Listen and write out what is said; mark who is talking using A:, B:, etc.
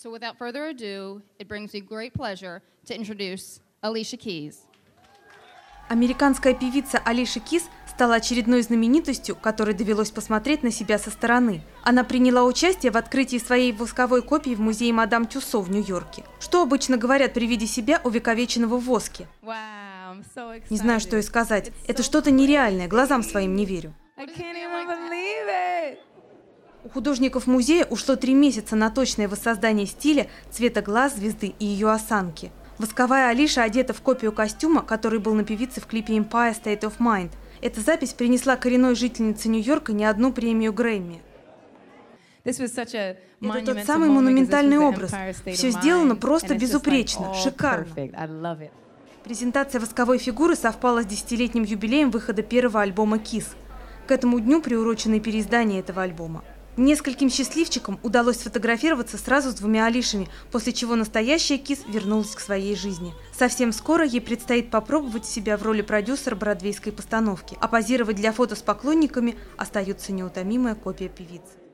A: So without further ado, it brings me great pleasure to introduce Alicia Keys.
B: Американская певица Алиша Кис стала очередной знаменитостью, которой довелось посмотреть на себя со стороны. Она приняла участие в открытии своей восковой копии в музее Мадам Тюссо в Нью-Йорке. Что обычно говорят при виде себя увековеченного в воске?
C: Wow, I'm so excited.
B: Не знаю, что и сказать.
C: It's
B: Это
C: so
B: что-то нереальное, глазам своим не верю. У художников музея ушло три месяца на точное воссоздание стиля, цвета глаз звезды и ее осанки. Восковая Алиша одета в копию костюма, который был на певице в клипе Empire State of Mind. Эта запись принесла коренной жительнице Нью-Йорка не одну премию Грэмми. Это тот самый монументальный образ. Все сделано просто безупречно,
C: all
B: шикарно. Презентация восковой фигуры совпала с десятилетним юбилеем выхода первого альбома «Кис». К этому дню приурочено и переиздание этого альбома. Нескольким счастливчикам удалось сфотографироваться сразу с двумя Алишами, после чего настоящая Кис вернулась к своей жизни. Совсем скоро ей предстоит попробовать себя в роли продюсера бродвейской постановки, а позировать для фото с поклонниками остается неутомимая копия певицы.